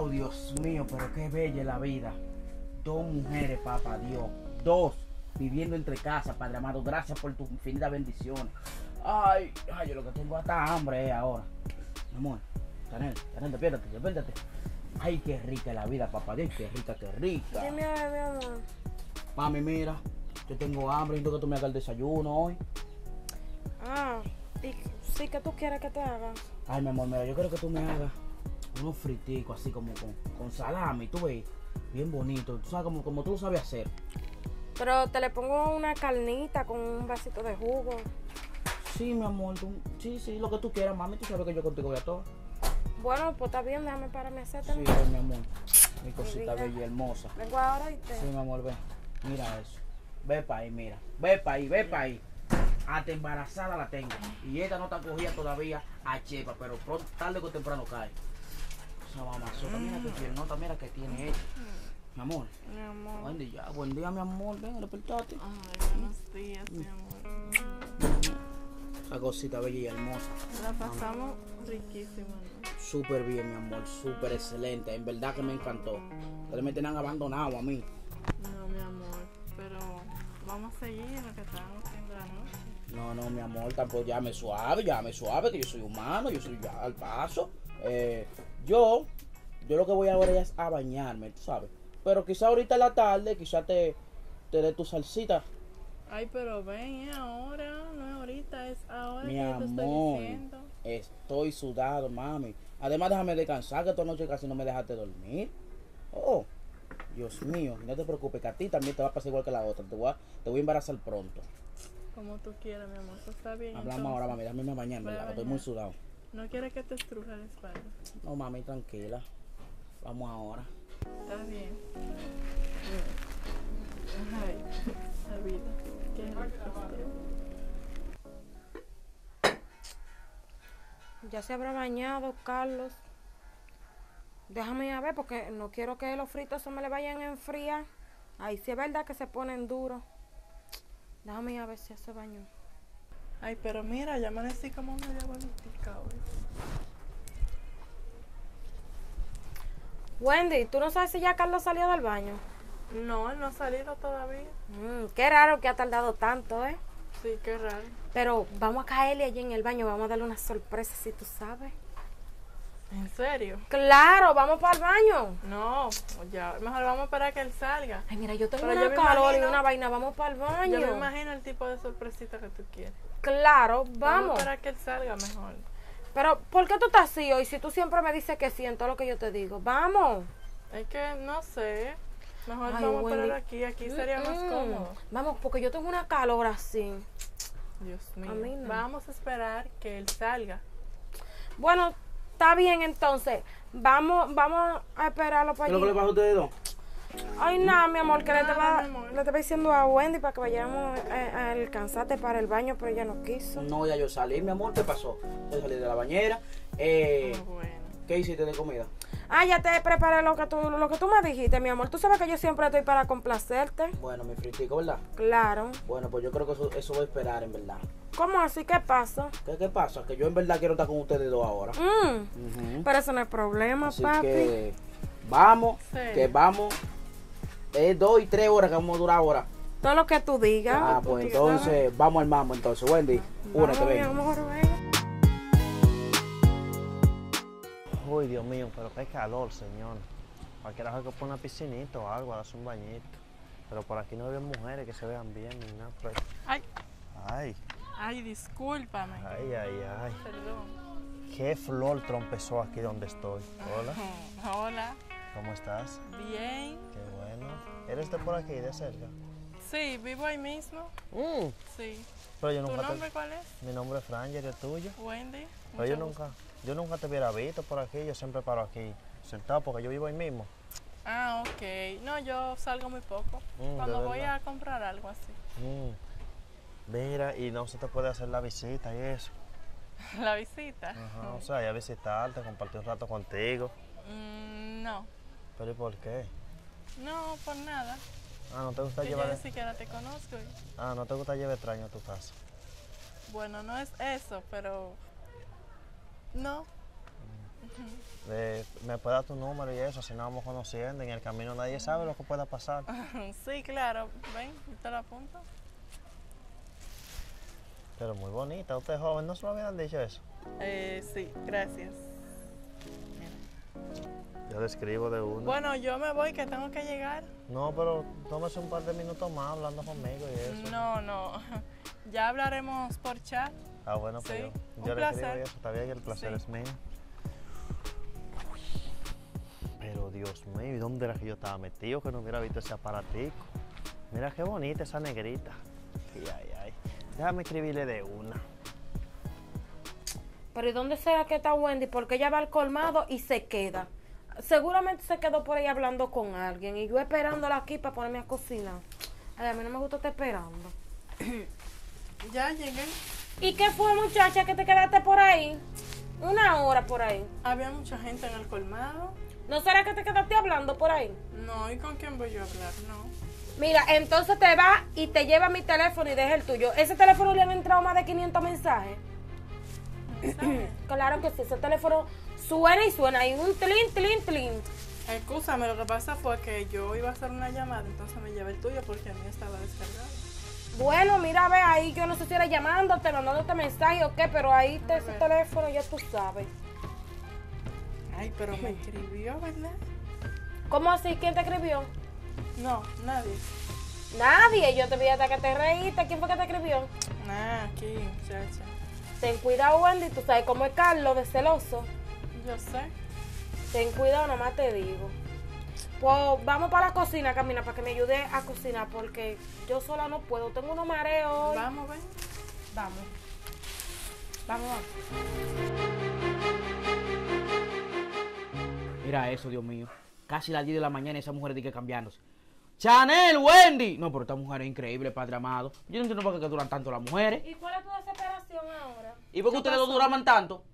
Oh, Dios mío, pero qué bella es la vida. Dos mujeres, papá Dios. Dos viviendo entre casas, Padre amado. Gracias por tus infinitas bendiciones. Ay, ay, yo lo que tengo hasta hambre ahora. Mi amor, Chanel, Chanel, despiértate, despiértate. Ay, qué rica es la vida, papá Dios. Qué rica, qué rica. Mi amor. Mami, mira, yo tengo hambre. Necesito que tú me hagas el desayuno hoy. Ah, y sí que tú quieres que te haga. Ay, mi amor, mira, yo quiero que tú me hagas unos friticos así como con, con salami, tú ves, bien bonito. Tú sabes como, como tú lo sabes hacer. Pero te le pongo una carnita con un vasito de jugo. Sí, mi amor, tú, sí, sí, lo que tú quieras, mami. Tú sabes que yo contigo voy a todo. Bueno, pues está bien, déjame para mi hacerte. Sí, mi amor. Mi cosita vida. bella y hermosa. Vengo ahora y te. Sí, mi amor, ven. Mira eso. Ve para ahí, mira. Ve para ahí, ve para ahí. Hasta embarazada la tengo. Y esta no está cogida todavía a chepa, pero pronto, tarde o temprano cae. Esa mamazota, mira qué piernota, mira que tiene ella. Mi amor. Mi amor. Buen día, buen día, mi amor. Ven, despertate. Ay, buenos días, mi amor. Esa cosita bella y hermosa. La pasamos riquísimo, ¿no? Súper bien, mi amor. Súper excelente. En verdad que me encantó. Ustedes me tenían abandonado a mí. No, mi amor, pero vamos a seguir en lo que estábamos haciendo anoche. No, no, mi amor, tampoco llame suave, llame suave, que yo soy humano, yo soy ya al paso. Eh, yo, yo lo que voy ahora es a bañarme, tú sabes. Pero quizá ahorita en la tarde, quizá te, te dé tu salsita. Ay, pero ven, es ahora, no es ahorita, es ahora Mi que yo te estoy amor, diciendo. estoy sudado, mami. Además, déjame descansar, que esta noche casi no me dejaste dormir. Oh, Dios mío, no te preocupes, que a ti también te va a pasar igual que la otra. Te voy a, te voy a embarazar pronto. Como tú quieras, mi amor, está bien. Hablamos entonces. ahora, mami, déjame irme a bañar, Voy a ¿verdad? Estoy muy sudado. No quieres que te estruje la espalda. No, mami, tranquila. Vamos ahora. Está bien. Ay, la vida. Qué rico. Ya se habrá bañado, Carlos. Déjame a ver porque no quiero que los fritos se me le vayan a enfriar. Ahí sí es verdad que se ponen duros. Déjame a ver si ya se bañó. Ay, pero mira, ya amanecí como media bonitica hoy. Wendy, ¿tú no sabes si ya Carlos salió del baño? No, él no ha salido todavía. Mm, qué raro que ha tardado tanto, ¿eh? Sí, qué raro. Pero vamos a caerle allí en el baño, vamos a darle una sorpresa si tú sabes. ¿En serio? Claro, vamos para el baño. No, ya, mejor vamos a esperar a que él salga. Ay, mira, yo tengo Pero una yo calor y imagino- una vaina, vamos para el baño. Yo me imagino el tipo de sorpresita que tú quieres. Claro, Vamos a vamos. esperar a que él salga mejor. Pero, ¿por qué tú estás así hoy si tú siempre me dices que sí en todo lo que yo te digo? Vamos. Es que no sé. Mejor Ay, vamos a esperar aquí. Aquí sería más Mm, cómodo. Vamos, porque yo tengo una calor así. Dios mío. A mí no. Vamos a esperar que él salga. Bueno, está bien entonces. Vamos, vamos a esperarlo ¿Qué para es lo que le allí. pasa a ustedes dos? Ay, nada, mi amor, que le estaba, amor. le estaba diciendo a Wendy para que vayamos eh, a alcanzarte para el baño, pero ella no quiso. No, ya yo salí, mi amor. ¿Qué pasó? Yo salí de la bañera. Eh, Ah, bueno. ¿Qué hiciste de comida? Ah, ya te preparé lo que tú, lo que tú me dijiste, mi amor. Tú sabes que yo siempre estoy para complacerte. Bueno, mi fritico, ¿verdad? Claro. Bueno, pues yo creo que eso, eso voy a esperar, en verdad. ¿Cómo así? ¿Qué pasa? ¿Qué, qué pasa? Que yo en verdad quiero estar con ustedes dos ahora. Mm, pero eso no es problema, Así papi. que vamos, Sí. que vamos. Es dos y tres horas que vamos a durar ahora. Todo lo que tú digas. Ah, pues entonces vamos al mambo entonces. Wendy, únete, ven. amor. Uy, Dios mío, pero qué calor, señor. Cualquiera que ponga una piscinita o algo, darse un bañito. Pero por aquí no veo mujeres que se vean bien ni nada. por ahí. Ay, Ay, ay, discúlpame. ay, ay, ay. Perdón. Qué flor trompezó aquí donde estoy. Hola, Hola. ¿cómo estás? Bien. Qué bueno. ¿Eres de por aquí, de cerca? Sí, vivo ahí mismo. Mm, Sí. pero yo ¿Tu nunca nombre te... cuál es? Mi nombre es Franger, ¿y el tuyo? Wendy. Pero yo gusto. nunca, yo nunca te hubiera visto por aquí. Yo siempre paro aquí sentado porque yo vivo ahí mismo. Ah, ok. No, yo salgo muy poco. Mm, Cuando voy a comprar algo así. Mm. Mira, y no se te puede hacer la visita y eso. La visita. Ajá, o sea, ya visitarte, compartir un rato contigo. Mm, no. ¿Pero y por qué? No, por nada. Ah, ¿no te gusta Que yo llevar, ni siquiera te conozco. ah, ¿no te gusta llevar extraño a tu casa? Bueno, no es eso, pero... No. Eh, me puede dar tu número y eso, así nos vamos conociendo. En el camino nadie sabe lo que pueda pasar. sí, claro. Ven, te lo apunto. Pero muy bonita, usted joven, ¿no se lo habían dicho eso? Eh, sí, gracias. Yo le escribo de uno. Bueno, yo me voy, que tengo que llegar. No, pero tómese un par de minutos más hablando conmigo y eso. No, no. Ya hablaremos por chat. Ah, bueno, pues Sí, yo, un yo le escribo placer. y eso, está bien, y el placer Sí. es mío. Pero Dios mío, ¿y dónde era que yo estaba metido que no hubiera visto ese aparatico? Mira qué bonita esa negrita. Ay, ay, ay. Déjame escribirle de una. Pero ¿y dónde será que está Wendy? Porque ella va al colmado y se queda. Seguramente se quedó por ahí hablando con alguien y yo esperándola aquí para ponerme a cocinar. Ay, a mí no me gusta estar esperando. Ya llegué. ¿Y qué fue, muchacha, que te quedaste por ahí? Una hora por ahí. Había mucha gente en el colmado. ¿No será que te quedaste hablando por ahí? No, ¿y con quién voy yo a hablar? No. Mira, entonces te va y te lleva mi teléfono y deja el tuyo. ¿Ese teléfono le han entrado más de 500 mensajes? ¿Sabes? Claro que sí, ese teléfono suena y suena y un tlin, tlin, tlin. Excúsame, lo que pasa fue que yo iba a hacer una llamada, entonces me llevé el tuyo porque el mío estaba descargado. Bueno, mira, ve ahí, yo no sé si era llamándote, mandándote mensaje o qué, pero ahí está ese teléfono, ya tú sabes. Ay, pero me escribió, ¿verdad? ¿Cómo así? ¿Quién te escribió? No, nadie. Nadie, yo te vi hasta que te reíste. ¿Quién fue que te escribió? Nah, aquí, muchacha. Ten cuidado, Wendy, tú sabes cómo es Carlos de celoso. Yo sé. Ten cuidado, nomás te digo. Pues vamos para la cocina, Camina, para que me ayude a cocinar, porque yo sola no puedo. Tengo unos mareos. hoy. Vamos, ven. Vamos. Vamos, vamos. Mira eso, Dios mío. Casi las 10 de la mañana y esa mujer que cambiándose. Chanel, Wendy. No, pero esta mujer es increíble, padre amado. Yo no entiendo por qué duran tanto las mujeres. ¿Y cuál es tu desesperación ahora? ¿Y por qué ustedes dos duraban tanto?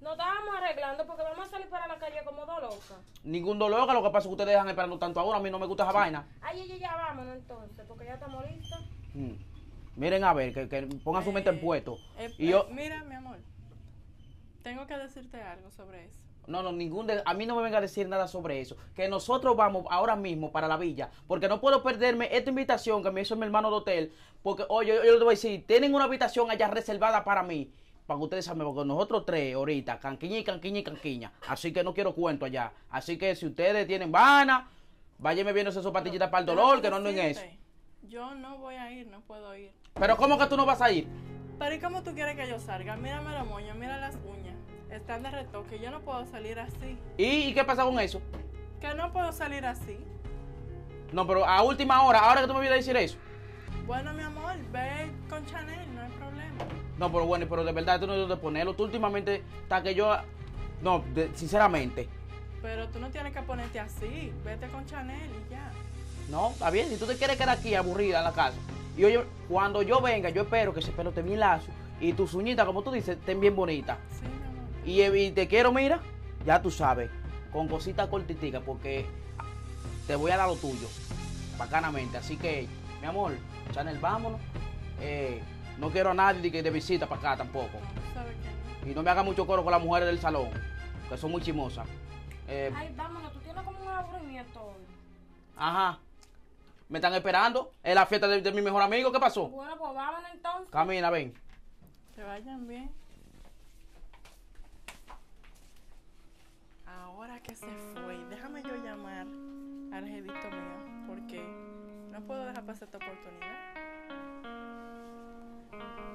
Nos estábamos arreglando porque vamos a salir para la calle como dos locas. Ningún dolor, que lo que pasa es que ustedes dejan esperando tanto ahora. A mí no me gusta esa vaina. Ay, ay, ay, ya vámonos entonces, porque ya estamos listos. Mm. Miren a ver, que, que pongan su mente en Eh, puesto. eh, y yo, eh, mira, mi amor. Tengo que decirte algo sobre eso. no, no, ningún de- a mí no me venga a decir nada sobre eso. Que nosotros vamos ahora mismo para la villa, porque no puedo perderme esta invitación que me hizo mi hermano de hotel, porque, oye, yo, yo les voy a decir, tienen una habitación allá reservada para mí, para que ustedes saben, porque nosotros tres ahorita, canquiña y canquiña y canquiña, así que no quiero cuento allá. Así que si ustedes tienen vana, váyanme viendo esas patillitas para el dolor, que no ando en eso. Yo no voy a ir, no puedo ir. Pero ¿cómo que tú no vas a ir? Pero ¿y cómo tú quieres que yo salga? Mírame los moños, mira las uñas. Están de retoque. Yo no puedo salir así. ¿Y, y qué pasa con eso? Que no puedo salir así. No, pero a última hora, ahora que tú me vienes a decir eso. Bueno, mi amor, ve con Chanel, no. No, pero bueno, pero de verdad tú no debes de ponerlo. Tú últimamente, hasta que yo. No, de- sinceramente. Pero tú no tienes que ponerte así. Vete con Chanel y ya. No, está bien. Si tú te quieres quedar aquí aburrida en la casa. Y oye, cuando yo venga, yo espero que ese pelo esté bien lacio. Y tus uñitas, como tú dices, estén bien bonitas. Sí, mi amor. Y, eh, y te quiero, mira, ya tú sabes, con cositas cortiticas, porque te voy a dar lo tuyo, bacanamente. Así que, mi amor, Chanel, vámonos. Eh, no quiero a nadie de, que de visita para acá tampoco. Y no me haga mucho coro con las mujeres del salón, que son muy chimosas. Eh, Ay, vámonos, tú tienes como un aburrimiento hoy. ajá. Me están esperando. Es la fiesta de, de mi mejor amigo. ¿Qué pasó? Bueno, pues vámonos entonces. Camina, ven. Que vayan bien. Ahora que se fue, déjame yo llamar al jevito mío, porque no puedo dejar pasar esta oportunidad.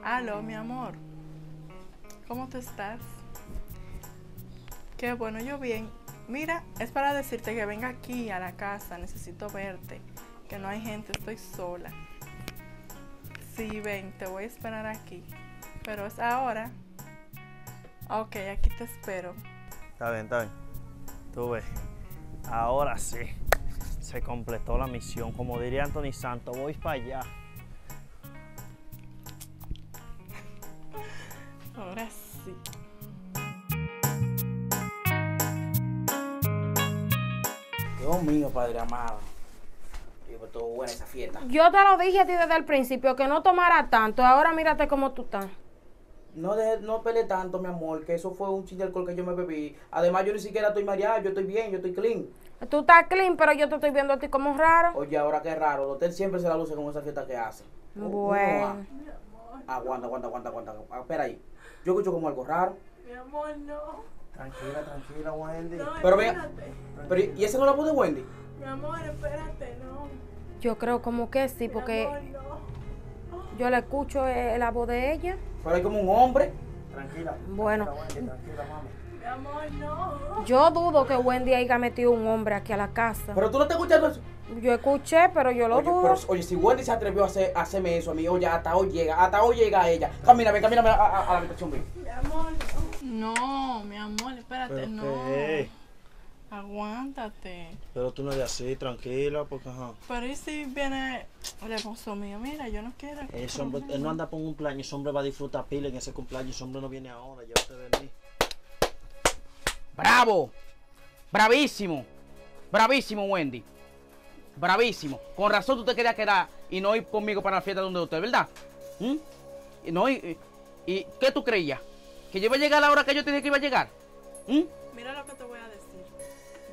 Aló, mi amor. ¿Cómo tú estás? Qué bueno, yo bien. Mira, es para decirte que venga aquí a la casa, necesito verte. Que no hay gente, estoy sola. Sí, ven, te voy a esperar aquí. Pero es ahora. Ok, aquí te espero. Está bien, está bien. Tú ves. Ahora sí. Se completó la misión. Como diría Anthony Santos, voy para allá. Mío, padre amado. Y pues estuvo buena esa fiesta. Yo te lo dije a ti desde el principio que no tomara tanto. Ahora mírate cómo tú estás. No, deje- no pele tanto, mi amor, que eso fue un chin de alcohol que yo me bebí. Además, yo ni siquiera estoy mareado, yo estoy bien, yo estoy clean. Tú estás clean, pero yo te estoy viendo a ti como raro. Oye, ahora qué raro, el hotel siempre se la luce con esa fiesta que hace. Bueno. Aguanta, aguanta, aguanta, aguanta. Ah, Espera ahí. Yo escucho como algo raro. Mi amor, no. Tranquila, tranquila, Wendy. No, Pero vea-. Pero, ¿y esa no la voz de Wendy? Mi amor, espérate, no. Yo creo como que sí, Mi porque amor, no. yo le escucho eh, la voz de ella. Pero hay como un hombre. Tranquila. Bueno. Tranquila, Wendy, tranquila, mami. Mi amor, no. Yo dudo que Wendy haya metido un hombre aquí a la casa. Pero tú no estás escuchando eso. Yo escuché, pero yo lo Oye, dudo. pero, oye, si Wendy se atrevió a, hacer, a hacerme eso a mí, oye, hasta hoy llega, hasta hoy llega ella. Camina, ven, camina a, a- a la habitación, ven. Mi amor, no. Mi amor, espérate, ¿Pero no. qué? Aguántate. Pero tú no eres así, tranquila, porque ajá. Pero ¿y si viene el esposo mío? Mira, yo no quiero. Ese hombre, él no anda por un cumpleaños, ese hombre va a disfrutar pila en ese cumpleaños, ese hombre no viene ahora, ya usted de mí. Bravo. Bravísimo. Bravísimo, Wendy. Bravísimo. Con razón tú te querías quedar y no ir conmigo para la fiesta donde usted, ¿verdad? ¿Mm? Y no, y- y qué tú creías? ¿Que yo iba a llegar a la hora que yo te dije que iba a llegar? ¿Mm? Mira lo que te voy a decir.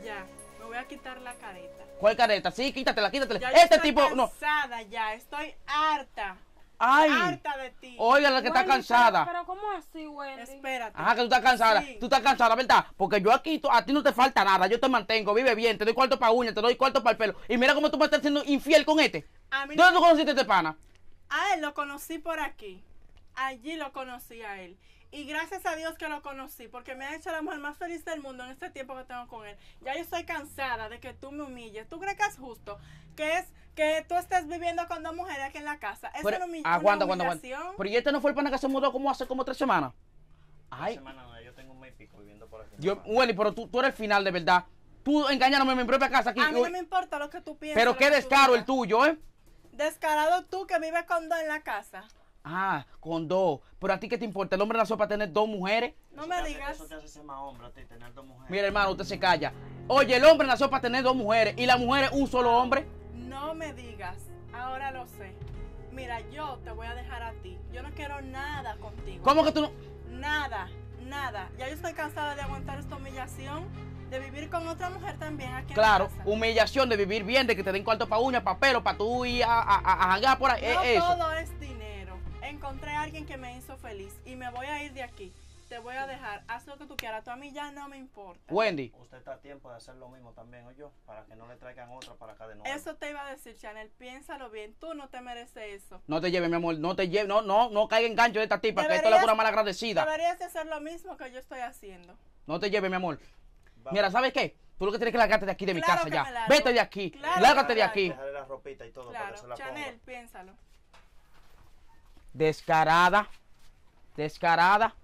Ya, me voy a quitar la careta. ¿Cuál careta? Sí, quítatela, quítatela. Ya yo este estoy tipo, no. cansada ya, estoy harta. Ay. Harta de ti. Oiga, la que está cansada. Pero, pero ¿cómo así, Wendy? Espérate. Ajá, que tú estás cansada. Sí. Tú estás cansada, ¿verdad? Porque yo aquí, tú- a ti no te falta nada. Yo te mantengo, vive bien, te doy cuarto para uñas, te doy cuarto para el pelo. Y mira cómo tú me estás siendo infiel con este. A mí ¿Dónde no- tú conociste a este pana? A él lo conocí por aquí. Allí lo conocí a él. Y gracias a Dios que lo conocí, porque me ha hecho la mujer más feliz del mundo en este tiempo que tengo con él. Ya yo estoy cansada de que tú me humilles. ¿Tú crees que es justo? Que es que tú estés viviendo con dos mujeres aquí en la casa. Es Pero- una, humi- aguanta, una aguanta, aguanta. humillación. Pero y este no fue el pana que se mudó como hace como tres semanas. Ay, Semana, no, yo tengo un mes y pico viviendo por aquí. Dios, Wendy, pero tú, tú eres el final de verdad. Tú engañándome en mi propia casa aquí. A mí no me importa lo que tú pienses. pero qué descaro el tuyo, ¿eh? Descarado tú que vives con dos en la casa. Ah, con dos. Pero a ti qué te importa, el hombre nació para tener dos mujeres. No Eso me digas. Eso te hace ser más hombre a ti, tener dos mujeres. Mira, hermano, usted se calla. Oye, el hombre nació para tener dos mujeres y la mujer es un solo hombre. No me digas, ahora lo sé. Mira, yo te voy a dejar a ti. Yo no quiero nada contigo. ¿Cómo que tú no? Nada, nada. Ya yo estoy cansada de aguantar esta humillación, de vivir con otra mujer también aquí Claro, en la casa. humillación de vivir bien, de que te den cuarto para uñas, para pelo, para tú ir a, a, a- janguear por ahí. No eh, eso. todo es dinero. Encontré a alguien que me hizo feliz y me voy a ir de aquí. Te voy a dejar, haz lo que tú quieras. Tú a mí ya no me importa. Wendy, Usted está a tiempo de hacer lo mismo también, ¿o yo? Para que no le traigan otra para acá de nuevo. Eso te iba a decir, Chanel. Piénsalo bien. Tú no te mereces eso. no te lleves, mi amor, no te lleves, no, no, no caiga en gancho de esta tipa, que esto es la Deberías- pura mala agradecida. Deberías de hacer lo mismo que yo estoy haciendo. No te lleves, mi amor. Vamos. Mira, ¿sabes qué? Tú lo que tienes que largarte de aquí, de mi casa ya. Vete de aquí, Claro lárgate de aquí. La ropita y todo para que se la Chanel, ponga. piénsalo. Descarada, descarada.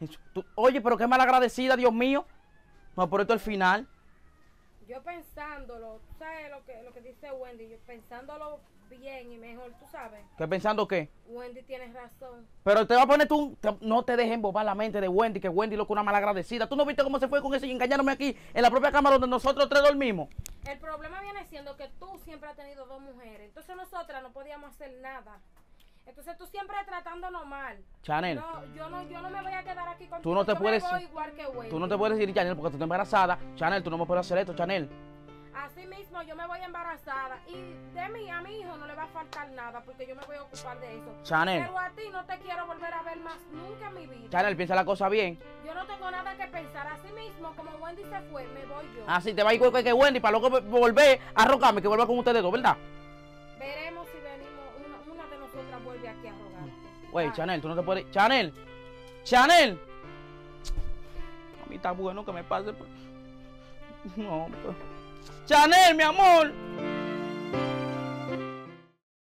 Eso- tú- Oye, pero qué mal agradecida, Dios mío. No, por esto al final. Yo pensándolo, ¿tú ¿sabes lo que, lo que dice Wendy? Yo pensándolo bien y mejor, ¿tú sabes? ¿Qué pensando qué? Wendy tiene razón. Pero te va a poner tú, te- no te dejes embobar la mente de Wendy, que Wendy lo que una mala agradecida. ¿Tú no viste cómo se fue con ese y engañándome aquí en la propia cámara donde nosotros tres dormimos? El problema viene siendo que tú siempre has tenido dos mujeres. Entonces nosotras no podíamos hacer nada. Entonces tú siempre tratándonos mal. Chanel, No, yo no, yo no me voy a quedar aquí contigo. Tú no te Yo puedes- igual que Wendy. tú no te puedes ir, Chanel, porque tú estás embarazada. Chanel, tú no me puedes hacer esto, Chanel. Así mismo yo me voy embarazada y de mí a mi hijo no le va a faltar nada porque yo me voy a ocupar de eso. Chanel, Pero a ti no te quiero volver a ver más nunca en mi vida. Chanel, piensa la cosa bien. Yo no tengo nada que pensar. Así mismo, como Wendy se fue, me voy yo. Así te va a ir igual que Wendy para luego volver a rocarme, que vuelva con ustedes dos, ¿verdad? Ah, Chanel, tú no te puedes. Chanel, Chanel. A mí está bueno que me pase. No, pues. Chanel, mi amor.